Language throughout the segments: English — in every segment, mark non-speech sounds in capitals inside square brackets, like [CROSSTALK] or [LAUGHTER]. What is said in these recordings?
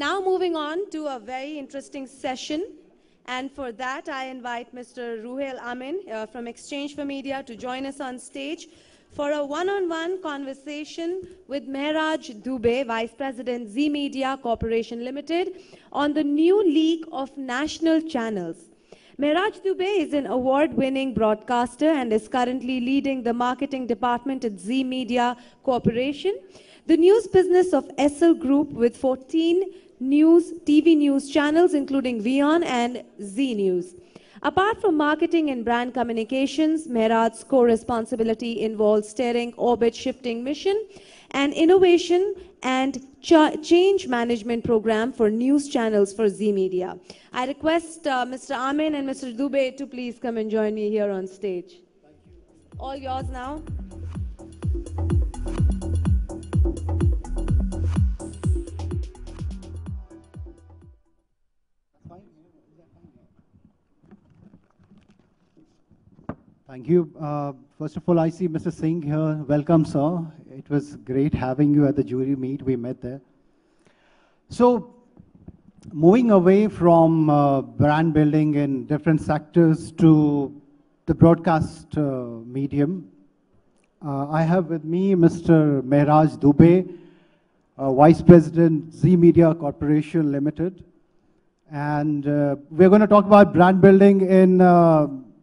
Now moving on to a very interesting session. And for that, I invite Mr. Ruhail Amin uh, from exchange4media to join us on stage for a one-on-one conversation with Mehraj Dube, Vice President Zee Media Corporation Limited, on the new league of national channels. Mehraj Dube is an award-winning broadcaster and is currently leading the marketing department at Zee Media Corporation, the news business of Essel Group with 14 news, TV news channels, including WION and Zee News. Apart from marketing and brand communications, Mehraj's core responsibility involves steering orbit shifting mission and innovation and ch- change management program for news channels for Zee Media. I request uh, Mr. Amin and Mr. Dube to please come and join me here on stage. All yours now. Thank you. Uh, first of all, I see Mr. Singh here. Welcome, sir. It was great having you at the jury meet. We met there. So, moving away from uh, brand building in different sectors to the broadcast uh, medium, uh, I have with me Mr. Mehraj Dube, uh, Vice President, Zee Media Corporation Limited. And uh, we're going to talk about brand building in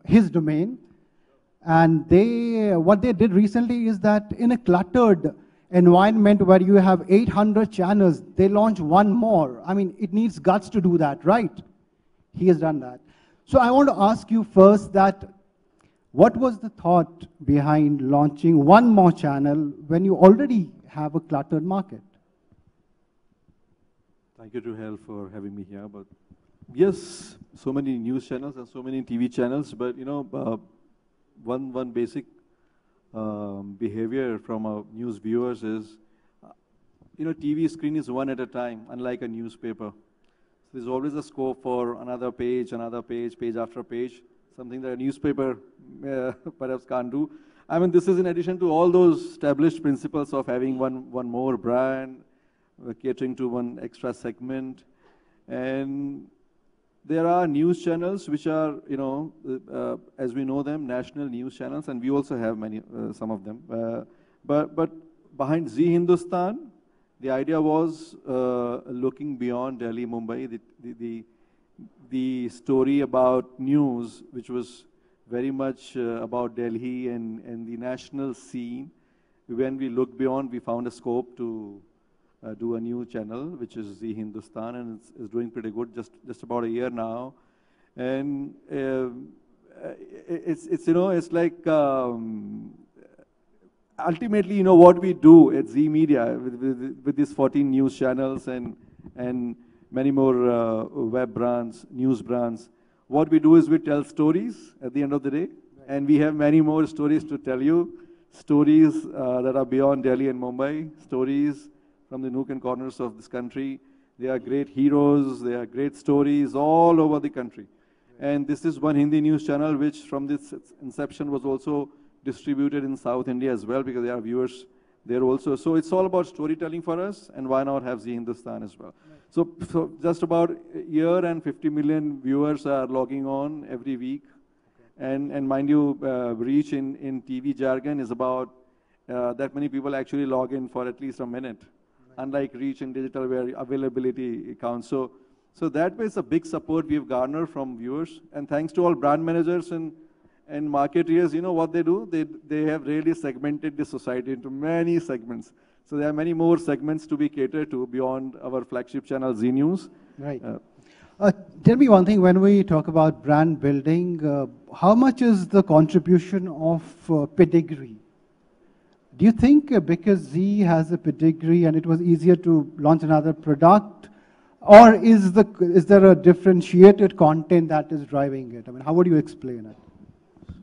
his domain. And they, what they did recently is that in a cluttered environment where you have 800 channels, they launch one more. I mean, it needs guts to do that, right? He has done that. So I want to ask you first that what was the thought behind launching one more channel when you already have a cluttered market? Thank you, to Ruhail, for having me here. But yes, so many news channels and so many TV channels, but you know, uh, one, one basic um, behavior from our news viewers is, uh, you know, TV screen is one at a time, unlike a newspaper. So there's always a scope for another page, another page, page after page, something that a newspaper uh, [LAUGHS] perhaps can't do. I mean, this is in addition to all those established principles of having one, one more brand, uh, catering to one extra segment. And there are news channels which are, you know, uh, as we know them, national news channels, and we also have many, uh, some of them. Uh, but, but behind Zee Hindustan, the idea was uh, looking beyond Delhi, Mumbai, the, the, the, the, story about news, which was very much uh, about Delhi and, and the national scene. When we looked beyond, we found a scope to uh, do a new channel, which is Zee Hindustan, and it's, it's, doing pretty good, just, just about a year now. And uh, it's, it's, you know, it's like, um, ultimately, you know, what we do at Zee Media with, with, with these 14 news channels and, and many more uh, web brands, news brands, what we do is we tell stories at the end of the day, and we have many more stories to tell you, stories uh, that are beyond Delhi and Mumbai, stories from the nook and corners of this country. They are great heroes, they are great stories all over the country. And this is one Hindi news channel which from this inception was also distributed in South India as well because there are viewers there also. So it's all about storytelling for us and why not have Zee Hindustan as well. Right. So, so just about a year and 50 million viewers are logging on every week. Okay. And, and mind you, uh, reach in, in TV jargon is about uh, that many people actually log in for at least a minute unlike reach and digital where availability counts. So, so that way it's a big support we've garnered from viewers. And thanks to all brand managers and, and marketeers, you know what they do? They, they have really segmented the society into many segments. So there are many more segments to be catered to beyond our flagship channel, Zee News. Right. Uh, uh, tell me one thing, when we talk about brand building, uh, how much is the contribution of uh, pedigree? Do you think uh, because Zee has a pedigree and it was easier to launch another product, or is, the, is there a differentiated content that is driving it? I mean, how would you explain it?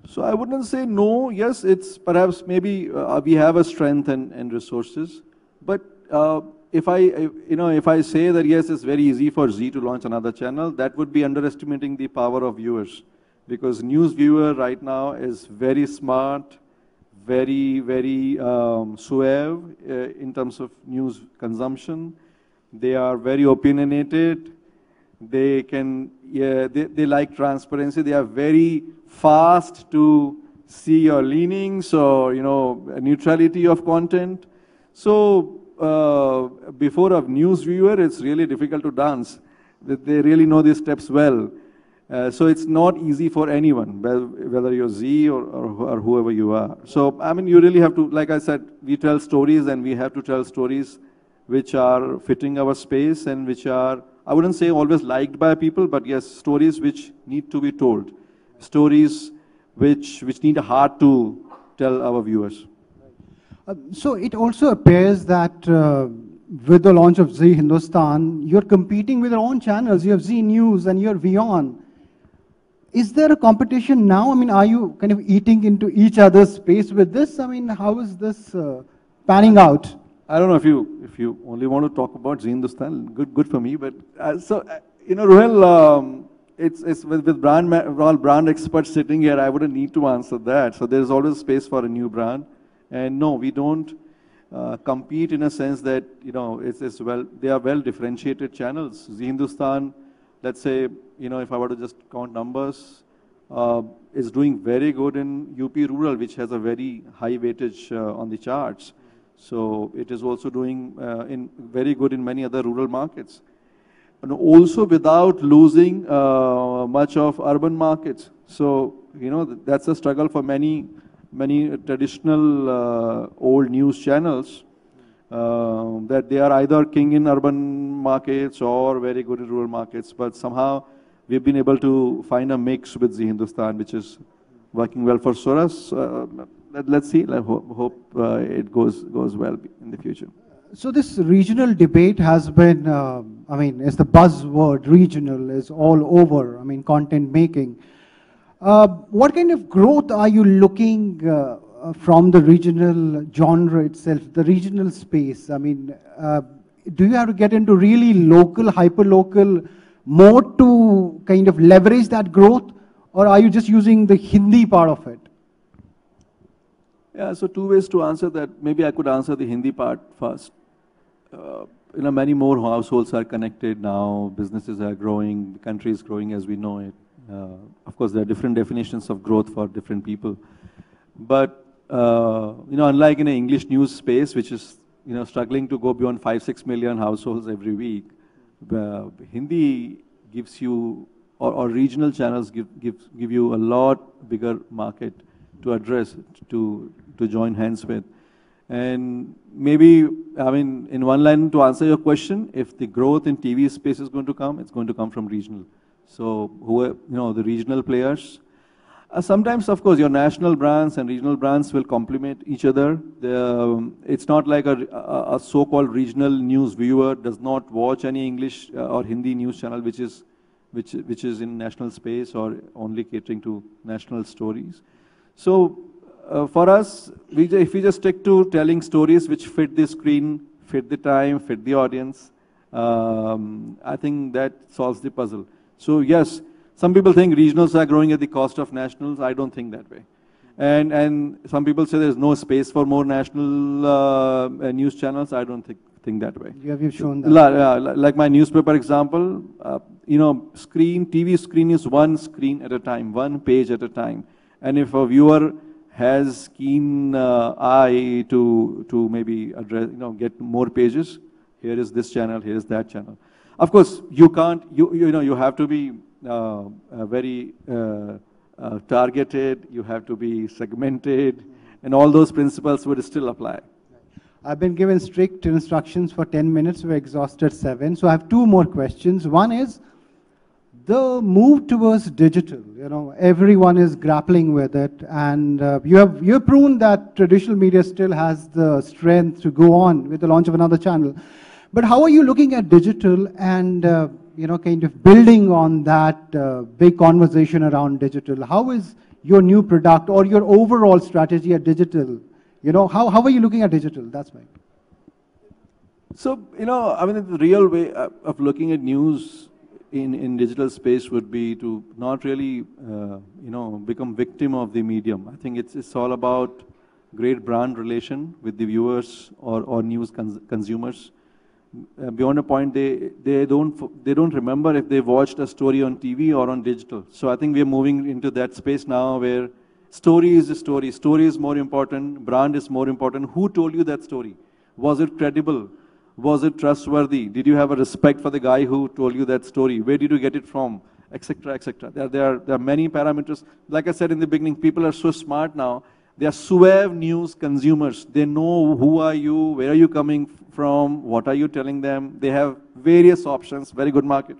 So I wouldn't say no. Yes, it's perhaps maybe uh, we have a strength and, and resources, but uh, if I, you know, if I say that yes, it's very easy for Zee to launch another channel, that would be underestimating the power of viewers, because news viewer right now is very smart, very, very um, suave uh, in terms of news consumption. They are very opinionated. They can, yeah, they, they like transparency. They are very fast to see your leanings or, you know, neutrality of content. So uh, before a news viewer, it's really difficult to dance. They really know these steps well. Uh, so it's not easy for anyone, whether you're Zee or, or, or, whoever you are. So, I mean, you really have to, like I said, we tell stories and we have to tell stories which are fitting our space and which are, I wouldn't say always liked by people, but yes, stories which need to be told. Stories which, which need a heart to tell our viewers. Uh, so it also appears that uh, with the launch of Zee Hindustan, you're competing with your own channels. You have Zee News and you're WION. Is there a competition now? I mean, are you kind of eating into each other's space with this? I mean, how is this uh, panning out? I don't know if you if you only want to talk about Hindustan, good good for me. But uh, so uh, you know, Ruhail, um, it's it's with, with brand all brand experts sitting here. I wouldn't need to answer that. So there's always space for a new brand, and no, we don't uh, compete in a sense that you know it's, it's well they are well differentiated channels. Zee Hindustan let's say, you know, if I were to just count numbers, uh, is doing very good in UP rural, which has a very high weightage uh, on the charts. So it is also doing uh, in very good in many other rural markets. And also without losing uh, much of urban markets. So, you know, that's a struggle for many, many traditional uh, old news channels uh, that they are either king in urban markets or very good in rural markets. But somehow we've been able to find a mix with Zee Hindustan, which is working well for Soras. Uh, let, us see. I hope, hope uh, it goes goes well in the future. So this regional debate has been, uh, I mean, it's the buzzword, regional is all over, I mean, content making. Uh, what kind of growth are you looking uh, from the regional genre itself, the regional space? I mean, uh, do you have to get into really local, hyper-local mode to kind of leverage that growth? Or are you just using the Hindi part of it? Yeah, so two ways to answer that. Maybe I could answer the Hindi part first. Uh, you know, many more households are connected now. Businesses are growing. The country is growing as we know it. Uh, of course, there are different definitions of growth for different people. But uh, you know, unlike in an English news space, which is, you know, struggling to go beyond five, six million households every week, uh, Hindi gives you, or, or, regional channels give, give, give you a lot bigger market to address, to, to join hands with. And maybe, I mean, in one line to answer your question, if the growth in TV space is going to come, it's going to come from regional. So, who, you know, the regional players, uh, sometimes, of course, your national brands and regional brands will complement each other. Um, it's not like a, a, a so-called regional news viewer does not watch any English uh, or Hindi news channel which is, which, which is in national space or only catering to national stories. So uh, for us, we, if we just stick to telling stories which fit the screen, fit the time, fit the audience, um, I think that solves the puzzle. So yes, some people think regionals are growing at the cost of nationals. I don't think that way. And, and some people say there's no space for more national uh, news channels. I don't think, think that way. You have you shown that? Like, like my newspaper example, uh, you know, screen, TV screen is one screen at a time, one page at a time. And if a viewer has keen uh, eye to, to maybe address, you know, get more pages, here is this channel, here is that channel. Of course, you can't, you, you know, you have to be uh, uh, very uh, targeted, you have to be segmented, and all those principles would still apply. I've been given strict instructions for 10 minutes. We're exhausted seven. So I have two more questions. One is the move towards digital. You know, everyone is grappling with it. And uh, you, have, you have proven that traditional media still has the strength to go on with the launch of another channel. But how are you looking at digital and uh, you know, kind of building on that uh, big conversation around digital, how is your new product or your overall strategy at digital? You know, how, how are you looking at digital? That's my. So, you know, I mean, the real way of looking at news in, in digital space would be to not really, uh, you know, become victim of the medium. I think it's, it's all about great brand relation with the viewers or, or news cons consumers uh, Uh, beyond a point, they, they, don't, they don't remember if they watched a story on TV or on digital. So I think we are moving into that space now where story is a story. Story is more important, brand is more important. Who told you that story? Was it credible? Was it trustworthy? Did you have a respect for the guy who told you that story? Where did you get it from? Etc. Etc. There, there, are, there are many parameters. Like I said in the beginning, people are so smart now. They are suave news consumers. They know who are you, where are you coming from, what are you telling them. They have various options. Very good market.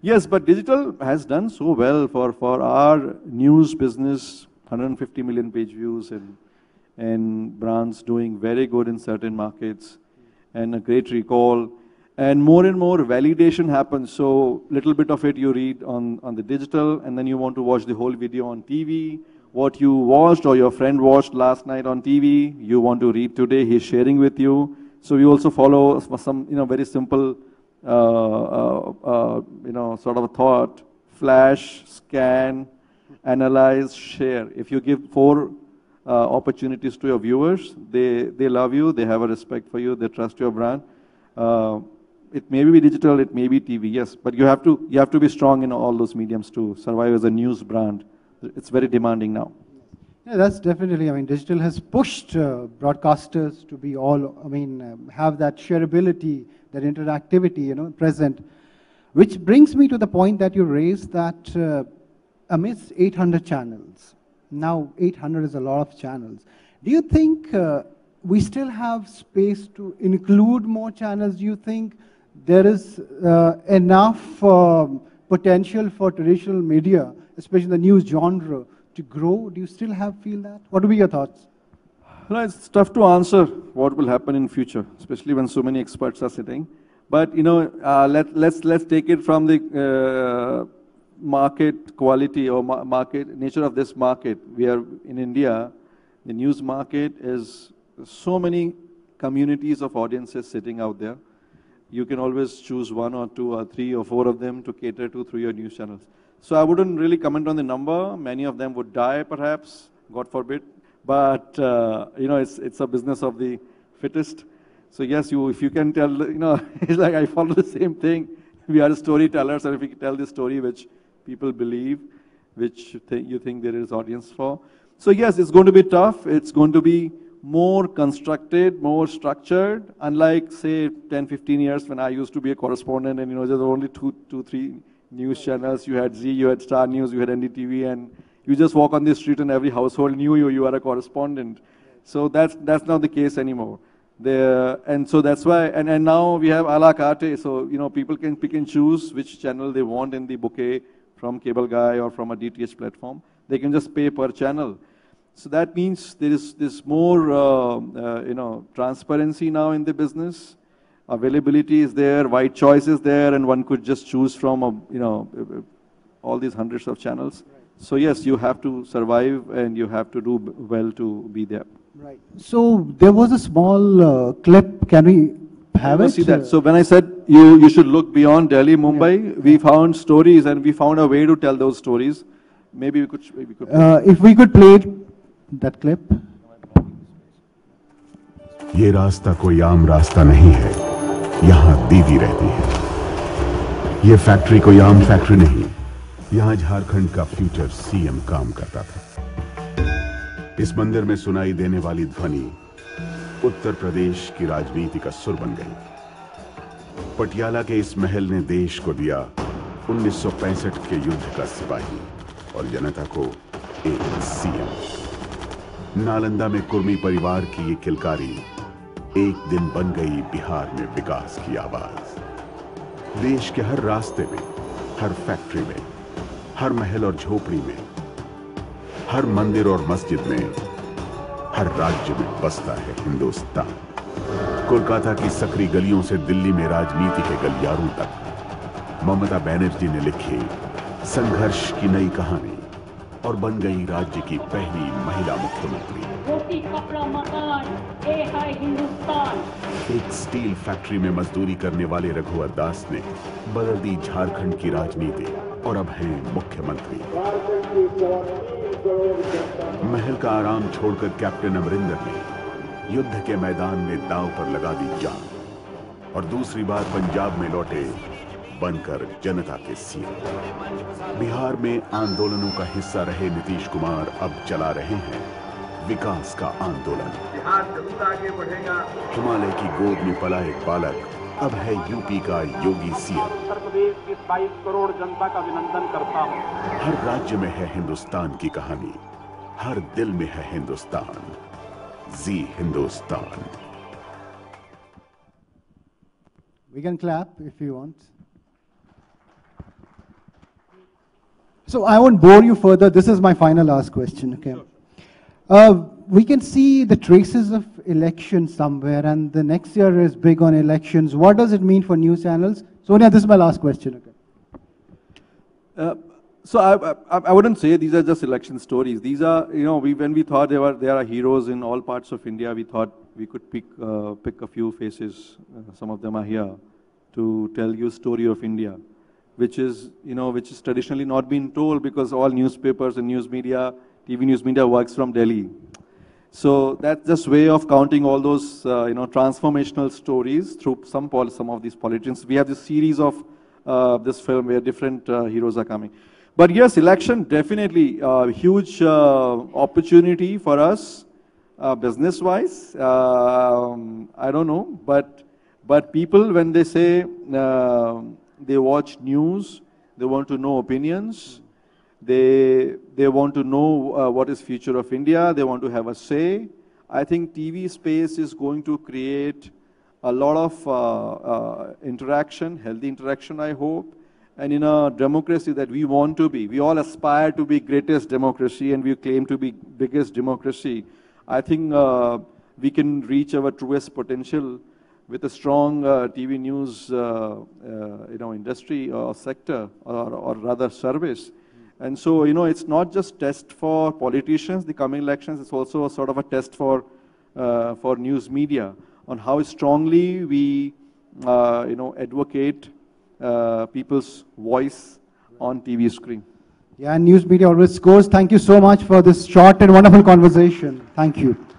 Yes, but digital has done so well for, for our news business. 150 million page views and and brands doing very good in certain markets and a great recall. And more and more validation happens. So little bit of it you read on, on the digital, and then you want to watch the whole video on TV. What you watched or your friend watched last night on TV, you want to read today, he's sharing with you. So we also follow some, you know, very simple, uh, uh, uh, you know, sort of thought, flash, scan, analyze, share. If you give four uh, opportunities to your viewers. They, they love you, they have a respect for you, they trust your brand. Uh, it may be digital, it may be TV, yes, but you have to, you have to be strong in all those mediums to survive as a news brand. It's very demanding now. Yeah, that's definitely, I mean, digital has pushed uh, broadcasters to be all, I mean, um, have that shareability, that interactivity, you know, present. Which brings me to the point that you raised that uh, amidst 800 channels, now 800 is a lot of channels. Do you think uh, we still have space to include more channels? Do you think there is uh, enough um, potential for traditional media, especially the news genre, to grow? Do you still have feel that? What would be your thoughts? No, it's tough to answer what will happen in future, especially when so many experts are sitting. But you know, uh, let, let's let's take it from the uh, market quality or ma market nature of this market. We are in India, the news market is so many communities of audiences sitting out there. You can always choose one or two or three or four of them to cater to through your news channels. So I wouldn't really comment on the number. Many of them would die, perhaps, God forbid. But uh, you know, it's it's a business of the fittest. So yes, you if you can tell, you know, [LAUGHS] it's like I follow the same thing. We are storytellers, and if we tell the story which people believe, which th you think there is audience for. So yes, it's going to be tough. It's going to be more constructed, more structured, unlike say 10, 15 years when I used to be a correspondent and you know there were only two, two, three news channels. You had Zee, you had Star News, you had NDTV, and you just walk on the street and every household knew you, you are a correspondent. So that's, that's not the case anymore. There, and so that's why, and, and now we have a la carte, so you know people can pick and choose which channel they want in the bouquet from Cable Guy or from a DTH platform. They can just pay per channel. So that means there is this more, uh, uh, you know, transparency now in the business Availability is there, wide choice is there, and one could just choose from, a, you know, all these hundreds of channels. So yes, you have to survive and you have to do well to be there. Right. So there was a small uh, clip. Can we have it? see that. So when I said you, you should look beyond Delhi, Mumbai, we found stories and we found a way to tell those stories. Maybe we could, we could. Uh, if we could play it, that clip. ये रास्ता कोई आम रास्ता नहीं है यहाँ दीदी रहती है। ये फैक्ट्री कोई आम फैक्ट्री नहीं। यहाँ झारखंड का फ्यूचर सीएम काम करता था। इस मंदिर में सुनाई देने वाली ध्वनि उत्तर प्रदेश की राजनीति का सुर बन गई। पटियाला के इस महल ने देश को दिया 1965 के युद्ध का सिपाही और जनता को एक सीएम नालंदा में कुर्मी परिवार की ये किलकारी एक दिन बन गई बिहार में विकास की आवाज़। देश के हर रास्ते में, हर फैक्ट्री में, हर महल और झोपड़ी में, हर मंदिर और मस्जिद में, हर राज्य में बसता है हिंदुस्तान। कोलकाता की सकरी गलियों से दिल्ली में राजनीति के गलियारों तक। ममता बनर्जी ने लिखी, संघर्ष की नई कहानी। और बन गई राज्य की पहली महिला मुख्यमंत्री। रोटी कपड़ा मकान ये हिंदुस्तान। एक स्टील फैक्ट्री में मजदूरी करने वाले रघुवर दास ने बदल दी झारखंड की राजनीति और अब हैं मुख्यमंत्री। महल का आराम छोड़कर कैप्टन अमरिंदर ने युद्ध के मैदान में दांव पर लगा दी जान। और दूसरी बार पंजाब में लौटे बनकर जनता के सीएम बिहार में आंदोलनों का हिस्सा रहे नीतीश कुमार अब चला रहे हैं विकास का आंदोलन। बिहार ज़रूर आगे बढ़ेगा। हिमालय की गोद में पला एक बालक अब है यूपी का योगी सीएम उत्तर प्रदेश की 22 करोड़ जनता का अभिनंदन करता हूँ। हर राज्य में है हिंदुस्तान की कहानी हर दिल में है हिंदुस्तान। जी Hindustan. We can clap if you want. So I won't bore you further. This is my final last question, okay? Uh, we can see the traces of elections somewhere, and the next year is big on elections. What does it mean for news channels? Sonia, this is my last question, okay? Uh, so I, I, I wouldn't say these are just election stories. These are, you know, we, when we thought there were there are heroes in all parts of India, we thought we could pick uh, pick a few faces. Uh, some of them are here to tell you story of India, which is you know which is traditionally not been told because all newspapers and news media, TV news media works from Delhi. So that's just way of counting all those uh, you know transformational stories through some pol- some of these politicians. We have this series of uh, this film where different uh, heroes are coming. But yes, election definitely uh, huge uh, opportunity for us uh, business-wise. Um, I don't know, but but people when they say they watch news, they want to know opinions. They, they want to know uh, what is future of India. They want to have a say. I think TV space is going to create a lot of uh, uh, interaction, healthy interaction, I hope. And in a democracy that we want to be, we all aspire to be greatest democracy and we claim to be biggest democracy. I think uh, we can reach our truest potential with a strong uh, TV news, uh, uh, you know, industry or sector, or, or rather service. And so, you know, it's not just test for politicians, the coming elections, it's also a sort of a test for, uh, for news media on how strongly we, uh, you know, advocate uh, people's voice on TV screen. Yeah, and news media always scores. Thank you so much for this short and wonderful conversation. Thank you.